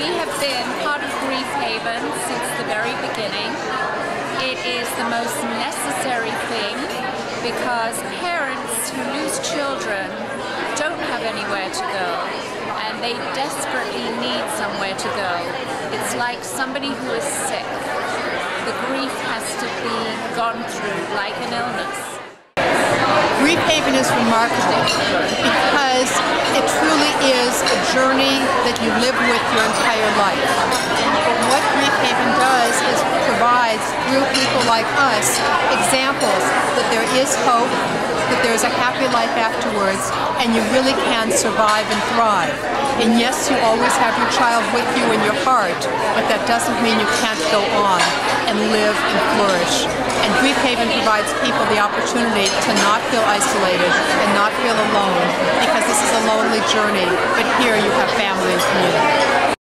We have been part of Grief Haven since the very beginning. It is the most necessary thing because parents who lose children don't have anywhere to go and they desperately need somewhere to go. It's like somebody who is sick. The grief has to be gone through like an illness. Haven is remarkable because it truly is a journey that you live with your entire life. What Haven does is provides, through people like us, examples that there is hope, that there's a happy life afterwards, and you really can survive and thrive. And yes, you always have your child with you in your heart, but that doesn't mean you can't go on and live and flourish. And Grief Haven provides people the opportunity to not feel isolated and not feel alone because this is a lonely journey, but here you have family and community.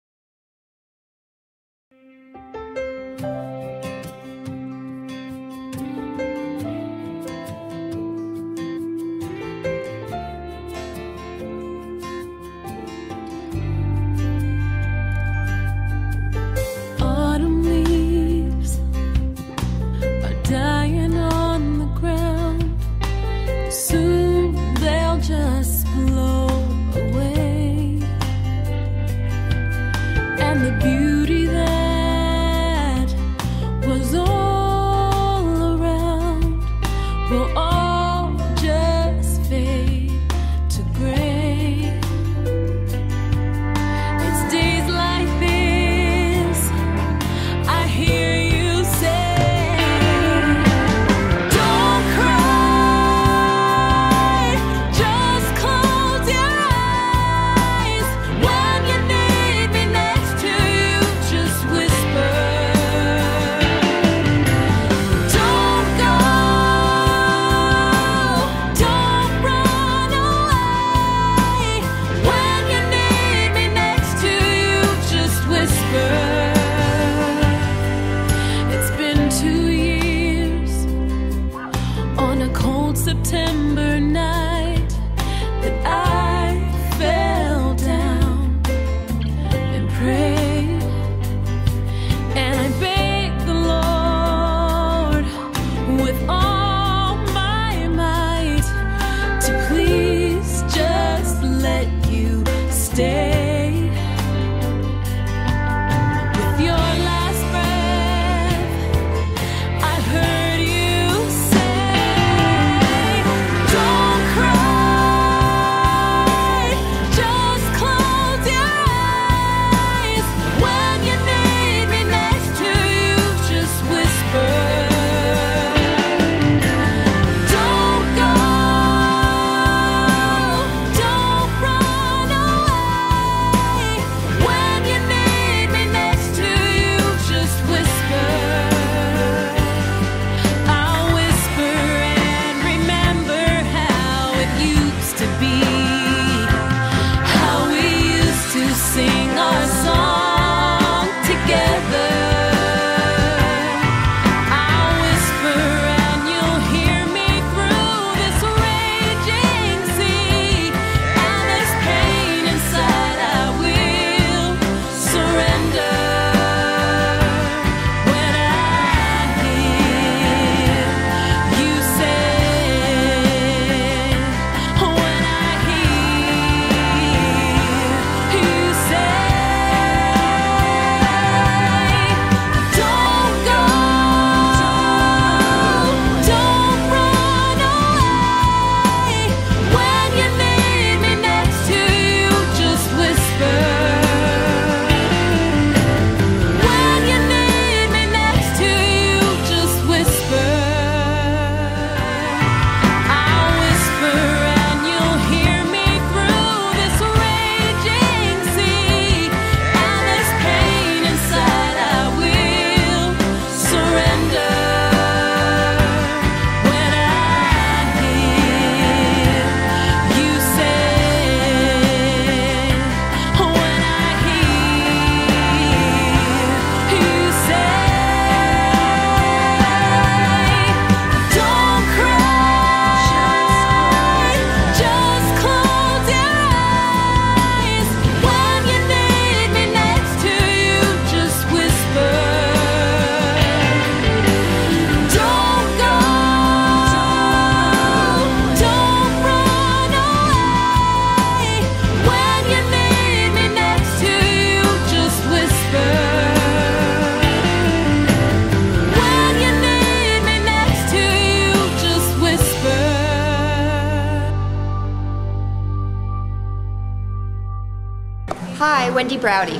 Wendy Browdy.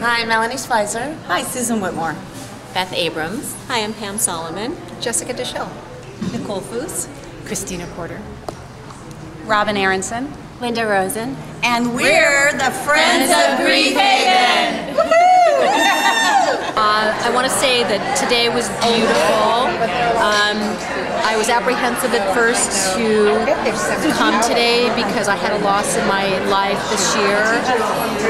Hi, Melanie Spicer. Hi, Susan Whitmore. Beth Abrams. Hi, I'm Pam Solomon. Jessica Deschelle. Nicole Foos. Christina Porter. Robin Aronson. Linda Rosen. And we're the Friends of Grief Haven. Uh, I want to say that today was beautiful. Um, I was apprehensive at first to come today because I had a loss in my life this year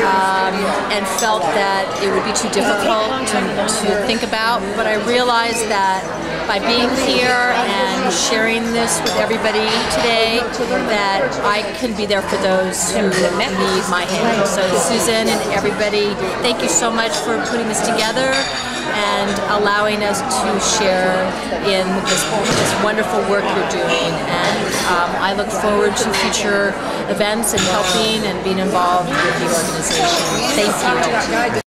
um, and felt that it would be too difficult to, to think about. But I realized that by being here and sharing this with everybody today, that I can be there for those who need my hand. So Susan and everybody, thank you so much for putting this together and allowing us to share in this, this wonderful work you're doing. And um, I look forward to future events and helping and being involved with the organization. Thank you.